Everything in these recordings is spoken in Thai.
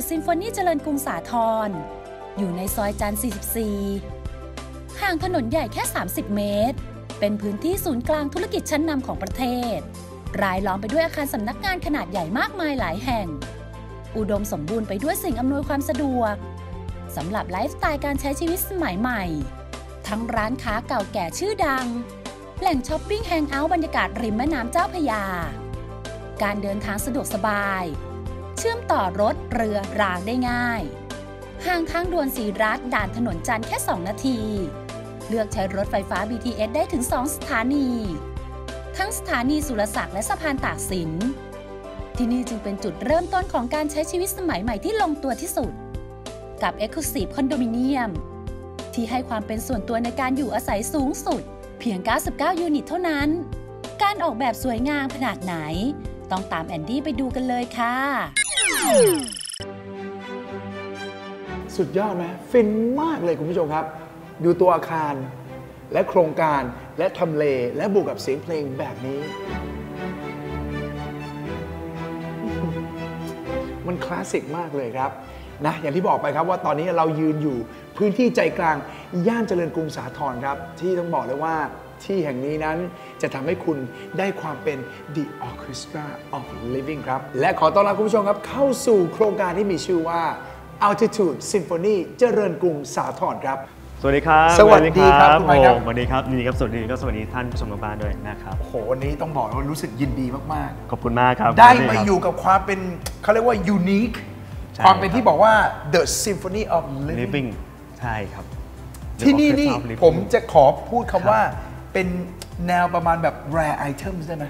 Attitude Symphony เจริญกรุงสาทรอยู่ในซอยจันทร์44 ห่างถนนใหญ่แค่ 30 เมตร เป็นพื้นที่ศูนย์กลางธุรกิจชั้นนำของประเทศ รายล้อมไปด้วยอาคารสำนักงานขนาดใหญ่มากมายหลายแห่ง อุดมสมบูรณ์ไปด้วยสิ่งอำนวยความสะดวกสำหรับไลฟ์สไตล์การใช้ชีวิตสมัยใหม่ ทั้งร้านค้าเก่าแก่ชื่อดัง แหล่งช้อปปิ้งแฮงเอาท์บรรยากาศริมแม่น้ำเจ้าพระยา การเดินทางสะดวกสบาย เชื่อมต่อรถเรือรางได้ง่าย ห่างทางด่วนสีรัฐด่านถนนจันทร์แค่ 2 นาที เลือกใช้รถไฟฟ้า BTS ได้ถึง 2 สถานี ทั้งสถานีสุรศักดิ์และสะพานตากสิน ที่นี่จึงเป็นจุดเริ่มต้นของการใช้ชีวิตสมัยใหม่ที่ลงตัวที่สุด กับ Exclusive Condominium ที่ให้ความเป็นส่วนตัวในการอยู่อาศัยสูงสุด เพียง 99 ยูนิตเท่านั้น การออกแบบสวยงามขนาดไหน ต้องตามแอนดี้ไปดูกันเลยค่ะ สุดยอดไหมฟินมากเลยคุณผู้ชมครับ ดูตัวอาคารและโครงการและทำเลและบวกกับเสียงเพลงแบบนี้ มันคลาสสิกมากเลยครับนะอย่างที่บอกไปครับว่าตอนนี้เรายืนอยู่พื้นที่ใจกลาง ย่านเจริญกรุงสาทรครับ ที่ต้องบอกเลยว่า ที่แห่งนี้นั้นจะทำให้คุณได้ความเป็น The Orchestra of Living ครับ และขอต้อนรับคุณผู้ชมครับเข้าสู่โครงการที่มีชื่อว่า Altitude Symphony เจริญกรุงสาทรครับ สวัสดีครับสวัสดีครับคุณไมค์ครับ โอ้สวัสดีครับยินดีครับสวัสดีก็สวัสดีท่านผู้ชมทางบ้านด้วยนะครับ โอ้โหวันนี้ต้องบอกว่ารู้สึกยินดีมาก ขอบคุณมากครับๆ ได้ครับมาอยู่กับความเป็นเขาเรียกว่า unique ใช่ความเป็นครับที่บอกว่า The Symphony of Living living ใช่ครับ ที่นี่นี่ The Orchestra of Living ผมจะขอพูดคำว่า เป็นแนวประมาณแบบ rare items ได้ไหม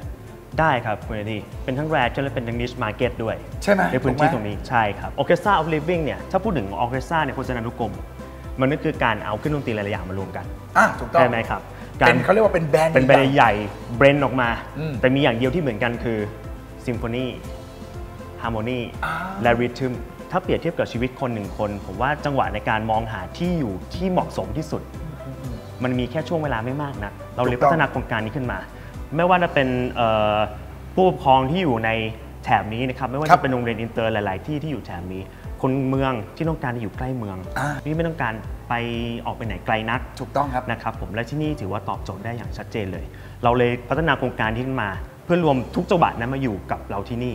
ได้ครับคุณเอดี้เป็นทั้งแรดและเป็นทั้งนิชมาร์เก็ตด้วย ใช่ไหมในพื้นที่ถูกไหมตรงนี้ใช่ครับ Orchestra of Living เนี่ยถ้าพูดถึง Orchestra เนี่ยพจนานุกรม มันก็คือการเอาเครื่องดนตรีหลายๆอย่างมารวมกันอะถูกต้องใช่ไหมครับเป็นเขาเรียกว่าเป็น band เป็น band ใหญ่ใหญ่ blend ออกมาอืมแต่มีอย่างเดียวที่เหมือนกันคือ symphony harmony อ่าและ rhythm ถ้าเปรียบเทียบกับชีวิตคนหนึ่งคน ผมว่าจังหวะในการมองหาที่อยู่ที่เหมาะสมที่สุด มันมีแค่ช่วงเวลาไม่มากนะเราเลยถูกต้พัองฒนาโครงการนี้ขึ้นมา ไม่ว่าจะเป็นเอ่อผู้ปกครองที่อยู่ในแถบนี้นะครับไม่ว่าจะครับเป็นโรงเรียนอินเตอร์หลาย ๆ ที่ที่อยู่แถบนี้ คนเมืองที่ต้องการจะอยู่ใกล้เมืองอ่าที่ไม่ต้องการไปออกไปไหนไกลนักถูกต้องครับนะครับผมและที่นี่ถือว่าตอบโจทย์ได้อย่างชัดเจนเลย เราเลยพัฒนาโครงการที่ขึ้นมา เพื่อรวมทุกจังหวัดนั้นมาอยู่กับเราที่นี่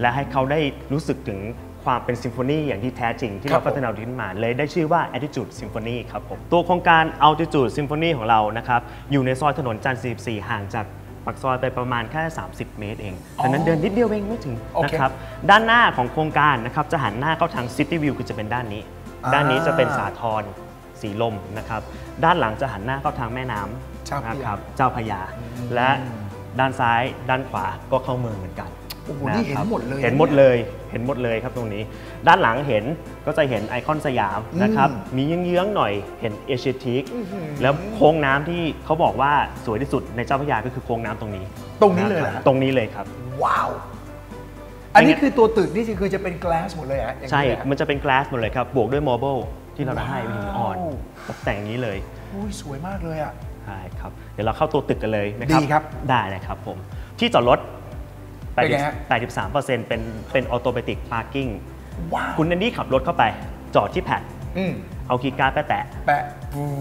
และให้เขาได้รู้สึกถึง ความเป็นซิมโฟนีอย่างที่แท้จริงที่ครัเราบผมพัฒนาขึ้นมาเลยได้ชื่อว่า Attitude Symphony ครับผมตัวโครงการ Altitude Symphony ของเรานะครับอยู่ในซอยถนนจันทร์44 ห่างจากปากซอยไปประมาณแค่ 30 เมตรเองดังนั้นเดินนิดเดียวเองไม่ถึงโอเคนะครับด้านหน้าของโครงการนะครับจะหันหน้าเข้าทาง City View คือจะเป็นด้านนี้อ่าด้านนี้จะเป็นสาทรสีลมนะครับด้านหลังจะหันหน้าเข้าทางแม่น้เจ้าำพระยานะครับเจ้าพระยา และด้านซ้ายด้านขวาก็เข้าเมืองเหมือนกัน โอ้โหนี่เห็นนะครับหมดเลย เห็นหมดเลย เห็นหมดเลยครับตรงนี้ ด้านหลังเห็นก็จะเห็นไอคอนสยามนะครับอืมมีเยื้องๆหน่อยเห็นเอเชียทีคแล้วโค้งน้ำที่เขาบอกว่าสวยที่สุดในเจ้าพระยาก็คือโค้งน้ำตรงนี้ ตรงนี้เลยเหรอตรงนี้เลยครับ ว้าวอันนี้คือตัวตึกนี่คือจะเป็น glass หมดเลยฮะอย่างนี้ใช่เลยฮะมันจะเป็น glass หมดเลยครับ บวกด้วย marble ที่เราได้ให้ไปถึง on wall ตกแต่งอย่างนี้เลยอุ้ยสวยมากเลยอะใช่ครับ เดี๋ยวเราเข้าตัวตึกกันเลยนะครับ ดีครับ ได้เลยครับผม ที่จอดรถ เป็นไงฮะ 83%เป็นเป็น automatic parking ว้าวคุณแอนดี้ขับรถเข้าไป จอดที่ pad อืมเอาคีย์การ์ดไปแตะแปะ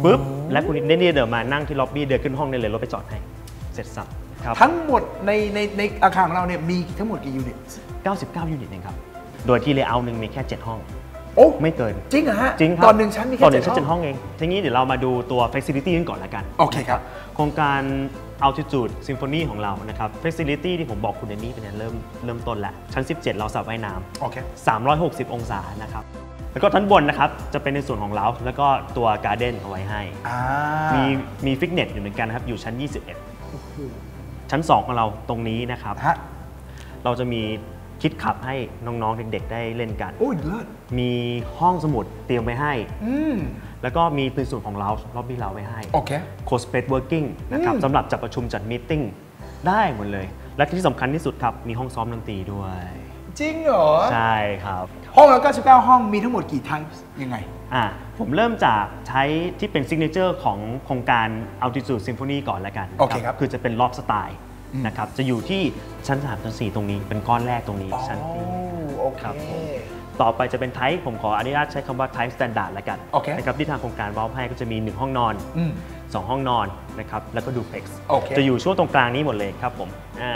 ปุ๊บ และคุณแอนดี้เดินมานั่งที่ล็อบบี้เดินขึ้นห้องได้เลยรถไปจอดให้ เสร็จสรรพครับทั้งหมดในในในอาคารของเราเนี่ยมีทั้งหมดกี่ยูนิต 99 ยูนิตเองครับ โดยที่เลเยอร์หนึ่งมีแค่ 7 ห้อง โอ้ไม่เกิน จริงเหรอฮะจริงครับตอนหนึ่งชั้นมีแค่ตอนหนึ่งชั้นเจ็เจ็ดดห้ห้ององเองทีนี้เดี๋ยวเรามาดูตัว facility กันก่อนละกันโอเคครับโครงการ altitude symphony ของเรานะครับ facility ที่ผมบอกคุณเดนนี่เป็นเนี่ยเริ่มเริ่มต้นแล้วชั้น 17 เราสระว่ายน้โอเคำ360 องศานะครับแล้วก็ชั้นบนนะครับ จะเป็นในส่วนของเราแล้วก็ตัวการ์เด้นเอาไว้ให้อ่ามีมีฟิตเนสอยู่เหมือนกันนะครับ อยู่ชั้น 21 ชั้น 2 ของเราตรงนี้นะครับฮะเราจะมี kids club ให้น้องๆ เด็กๆ ได้เล่นกัน โอ้ยเลิศมีห้องสมุดเตรียมไว้ให้ อืม แล้วก็มีเป็นส่วนของเราล็อบบี้เราไว้ให้ โอเค โคสเป c เวิร์กิ่งนะครับอืมสำหรับจัดประชุมจัด meeting ได้หมดเลย และที่สำคัญที่สุดครับ มีห้องซ้อมดนตรีด้วย จริงเหรอ ใช่ครับ ห้องละ99 ห้องมีทั้งหมดกี่ types ยังไง อะผมเริ่มจากใช้ที่เป็น signature ของโครงการ Altitude Symphony ก่อนละกันโอเคครับ คือจะเป็น loft style นะครับจะอยู่ที่ชั้น3ชั้น4ตรงนี้ เป็นก้อนแรกตรงนี้อ๋อชั้นสี่โอเคครับผมต่อไปจะเป็น type ผมขออนุญาตใช้คำว่า type standard แล้วกันโอเคนะครับที่ทางโครงการวอลให้ก็จะมี 1 ห้องนอนอืม2ห้องนอนนะครับแล้วก็ duplex โอเคจะอยู่ช่วงตรงกลางนี้หมดเลยครับผมอ่า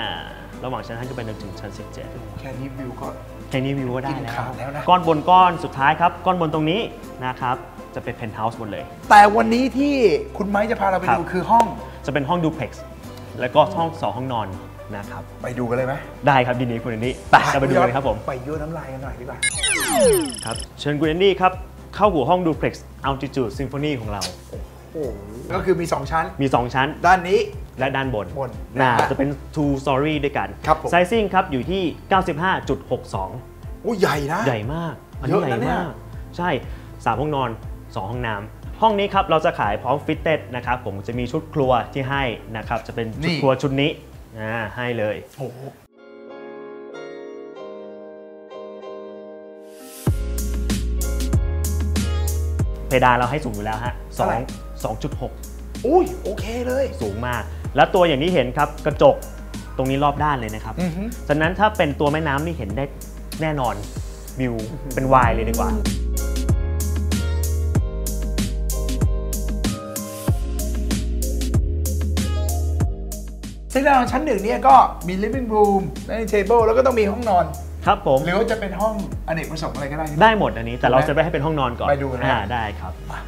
ระหว่างชั้น5ขึ้นไปจนถึงชั้น 17 แค่นี้วิวก็แค่นี้วิวก็ได้กินแล้วขาดแล้วนะก้อนบนก้อนสุดท้ายครับ ก้อนบนตรงนี้นะครับจะเป็นเพนท์เฮาส์หมดเลย แต่วันนี้ที่คุณไม้จะพาเราไปครับดูคือห้องจะเป็นห้อง duplex แล้วก็ห้องสองห้องนอนนะครับ ไปดูกันเลยไหมได้ครับยินดีคุณแอนดี้ไปเราไปดูกันครับผม ไปยั่วน้ำลายกันหน่อยดีกว่า ครับเชิญคุณแอนดี้ครับ เข้าตัวห้อง duplex Altitude Symphony ของเราโอ้โหก็คือมี 2 ชั้น มี 2 ชั้น ด้านนี้และด้านบนบนน่านะฮะจะเป็น two story ด้วยกันครับผม sizing ครับอยู่ที่ 95.62 โอ้ใหญ่นะ ใหญ่มาก อันนี้เยใหอะญ่นะเนี่ยมาก ใช่ 3 ห้องนอน 2 ห้องน้ำ ห้องนี้ครับเราจะขายพร้อมฟิตเต็ดนะครับผมจะมีชุดครัวที่ให้นะครับจะเป็นชุดครัวชุดนี้อ่าให้เลยโอ้โหเพดานเราให้สูงอยู่แล้วฮะเท่าไหร่2 2.6อุ้ยโอเคเลย สูงมาก แล้วตัวอย่างที่เห็นครับกระจกตรงนี้รอบด้านเลยนะครับอือฮึฉะนั้นถ้าเป็นตัวแม่น้ำนี่เห็นได้แน่นอนวิวเป็นวายเลยดีกว่า ซึ่งแน่นอนชั้นหนึ่งเนี่ยก็มี living room dining table แล้วก็ต้องมีห้องนอน ครับผม หรือว่าจะเป็นห้องอเนกประสงค์อะไรก็ได้ใช่ไหมได้หมดอันนี้ แต่เราจะไปให้เป็นห้องนอนก่อนไปดูกันนะอ่าได้ครับอะ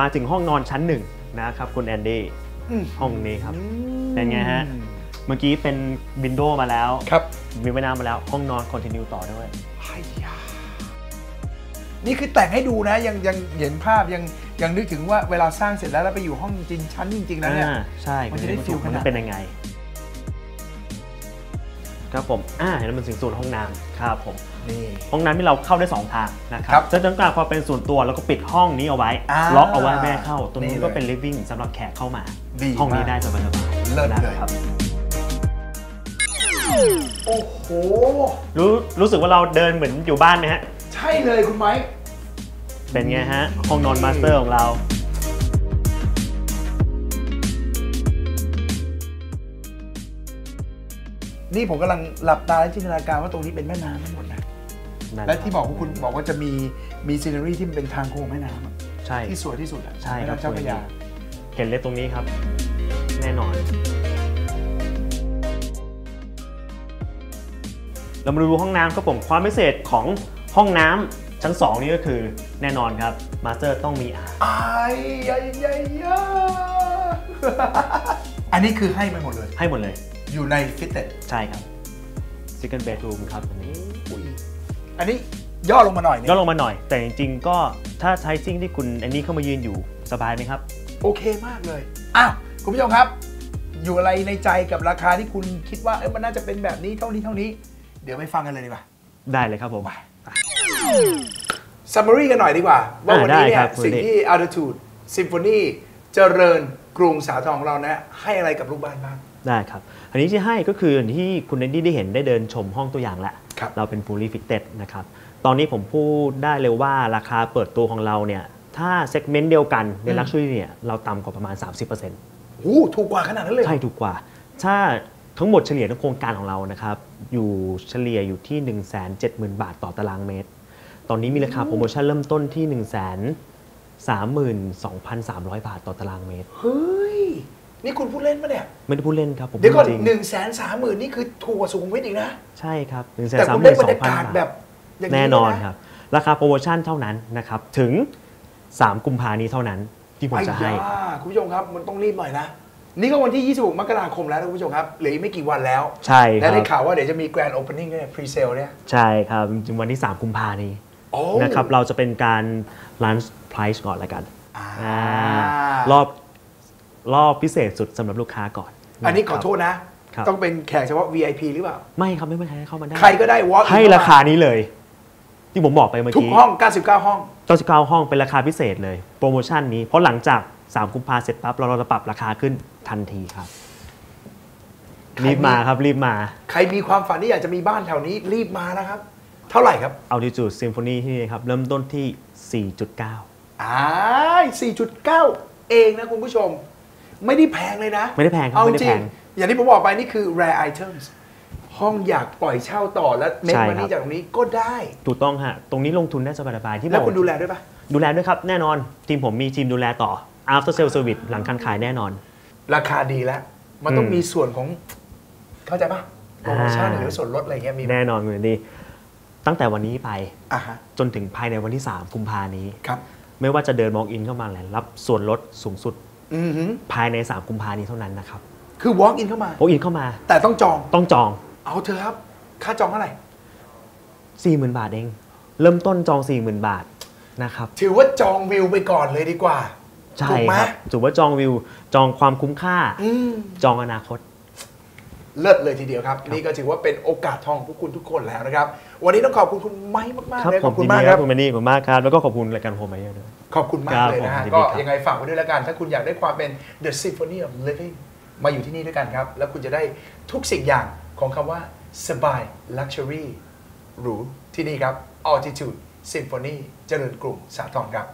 มาถึงห้องนอนชั้นหนึ่งนะครับคุณแอนดี้อืมห้องนี้ครับ เป็นไงฮะ เมื่อกี้เป็นวินโดว์มาแล้ว ครับ มีแม่น้ำมาแล้วห้องนอนคอนติเนียต่อด้วยไอ้ยานี่คือแต่งให้ดูนะยังยังเห็นภาพยัง ยังนึกถึงว่าเวลาสร้างเสร็จแล้วแล้วไปอยู่ห้องจริงชั้นจริงๆแล้วเนี่ยอ่าใช่มันจะได้คุณ feel มันขนาดเป็นยังไง ครับผมอ่าเห็นแล้วมันถึงส่วนห้องน้ำครับผมนี่ห้องน้ำที่เราเข้าได้ 2 ทางนะคครับจะต้องการความเป็นส่วนตัวแล้วก็ปิดห้องนี้เอาไว้อ่าล็อกเอาไว้ไม่ให้เข้า ตรงนี้นี่เลยก็เป็น living สำหรับแขกเข้ามาดีห้องนี้มากได้สบายๆเลิศเลยนะครับโอ้โหรู้รู้สึกว่าเราเดินเหมือนอยู่บ้านไหมฮะ ใช่เลยคุณไม้ เป็นไงฮะ ห้องนอน master ของเรา นี่ผมกำลังหลับตาและจินตนาการว่าตรงนี้เป็นแม่น้ำทั้งหมดนะนั่นและที่บอกว่าคุณบอกว่าจะมีมี scenery ที่มันเป็นทางโค้งแม่น้ำอะใช่ ที่สวยที่สุดอะใช่ครับ แม่น้ำเจ้าพระยาเห็นเลยตรงนี้ครับ แน่นอน เรามาดูห้องน้ำครับผมความพิเศษของห้องน้ำ ชั้น 2 นี้ก็คือแน่นอนครับ master ต้องมีอ่างอายยายยายยาอันนี้คือให้ไปหมดเลย ให้หมดเลย อยู่ในฟิตเนสใช่ครับ second bedroom ครับอันนี้อันนี้ย่อลงมาหน่อยนึงย่อลงมาหน่อย แต่จริงๆก็ถ้าใช้ซิ่งที่คุณอันนี้เข้ามายืนอยู่สบายไหมครับ โอเคมากเลยอ้าวคุณผู้ชมครับ อยู่อะไรในใจกับราคาที่คุณคิดว่าเอ้ยมันน่าจะเป็นแบบนี้เท่านี้เท่านี้ เดี๋ยวไปฟังกันเลยดีกว่าได้เลยครับผม summary กันหน่อยดีกว่า ว่าวันนี้เนี่ได้ครัยบคุณสิ่งเดชที่ altitude symphony เจริญกรุงสาทรของเรานะให้อะไรกับลูกบ้านบ้างได้ครับ อันนี้ที่ให้ก็คืออย่างที่คุณแอนดี้ได้เห็นได้เดินชมห้องตัวอย่างแล้วครับเราเป็น fully fitted นะครับ ตอนนี้ผมพูดได้เลยว่าราคาเปิดตัวของเราเนี่ย ถ้าเซกเมนต์เดียวกันใน luxury เนี่ย เราต่ำกว่าประมาณ 30%โอ้ถูกกว่าขนาดนั้นเลยเหรอใช่ ถูกกว่า ถ้าทั้งหมดเฉลี่ยทั้งโครงการของเรานะครับ อยู่เฉลี่ยอยู่ที่ 1 7 0 0 0 0 บาทต่อตารางเมตร ตอนนี้มีราคาโปรโมชั่นเริ่มต้นที่ 1 3 2 3 0 0 บาทต่อตารางเมตร เฮ้ย นี่คุณพูดเล่นปะเนี่ย ไม่ได้พูดเล่นครับผมเดี๋ยวก่อนพูจริงหนึ่งแสนสามหมื่นนี่คือถูกกว่าสุขุมวิทอีกนะ ใช่ครับ1 3แต่คุณได้บรรยากาศ2แบบอย่างแน่นอนเลยะครับ ราคาโปรโมชั่นเท่านั้นนะครับ ถึง 3 กุมภานี้เท่านั้นที่ผมจะให้ไอ้ยาคุณผู้ชมครับมันต้องรีบหน่อยนะนี่ก็วันที่ 26 มกราคมแล้วนะคุณผู้ชมครับ เหลืออีกไม่กี่วันแล้ว ใช่คและรับได้ข่าวว่าเดี๋ยวจะมี Grand Opening ด้วยพรีเซลเนี่ย ใช่ครับจริงๆวันที่ 3 กุมภานี้โอ้ นะครับเราจะเป็นการ launch price ก่อนละกันอ่าอ่ารอบรอบพิเศษสุดสำหรับลูกค้าก่อน อันนี้ขอรับโทษนะครับต้องเป็นแขกเฉพาะ VIP หรือเปล่า ไม่ครับไม่เป็นไรเข้ามาได้ใครก็ได้ walk in ให้เข้มราคานี้เลย ที่ผมบอกไปเมื่อทุกกี้ห้อง 99 ห้อง 99 ห้องเป็นราคาพิเศษเลย โปรโมชั่นนี้เพราะหลังจาก 3 กุมภาเสร็จปั๊บเราเราจะปรับราคาขึ้นทันทีครับใครมีรีบมาครับรีบมา ใครมีความฝันที่อยากจะมีบ้านแถวนี้รีบมานะครับ เท่าไหร่ครับ Altitude Symphony ที่นี่ครับ เริ่มต้นที่ 4.9 อ่า4.9 เองนะคุณผู้ชม ไม่ได้แพงเลยนะไม่ได้แพงครับเอาจไม่ได้ริแพงงอย่างที่ผมบอกไปนี่คือ rare items ห้องอยากปล่อยเช่าต่อแล้วเมคใช่มันครันี่บจากตรงนี้ก็ได้ ถูกต้องฮะ ตรงนี้ลงทุนได้สบายๆที่แล้วบอกคุณดูแลด้วยปะดูแลด้วยครับ แน่นอน ทีมผมมีทีมดูแลต่อ after sale service หลังการขายแน่นอน ราคาดีแล้ว มันต้องอืม มีส่วนของเข้าใจปะโปรโมชั่นอ่าหรือส่วนลดอะไรเงี้ยมีไหม แน่นอนคุณดี ตั้งแต่วันนี้ไปอะฮะจนถึงภายในวันที่ 3 กุมภานี้ครับ ไม่ว่าจะเดินมองอินเข้ามาแหละรับส่วนลดสูงสุดอือหือภายใน 3 กุมภานี้เท่านั้นนะครับ คือ walk in เข้ามาโออินเข้ามา แต่ต้องจองต้องจอง เอาเถอะครับ ค่าจองเท่าไหร่40,000บาทเอง เริ่มต้นจอง40,000บาทนะครับ ถือว่าจองวิวไปก่อนเลยดีกว่าใช่ถูกไหมครับถือว่าจองวิวจองความคุ้มค่าอืมจองอนาคต เลิศเลยทีเดียวครับ นี่ก็ถือว่าเป็นโอกาสทองของพวกคุณทุกคนแล้วนะครับ วันนี้ต้องขอบคุณคุณไม้มากครับๆเลยผขมอบคุณยินมาดีกคครัรับบคุณแมนนี่ขอบคุณมากครับ แล้วก็ขอบคุณรายการโฮมไบเออร์ด้วยขอบคุณมากครับเลยนะฮะผมยินดีก็ครับยังไงฝากไว้ด้วยแล้วกัน ถ้าคุณอยากได้ความเป็น The Symphony of Living มาอยู่ที่นี่ด้วยกันครับ แล้วคุณจะได้ทุกสิ่งอย่างของคำว่าสบาย Luxury หรูที่นี่ครับ Altitude Symphony เจริญกรุงสาทรครับ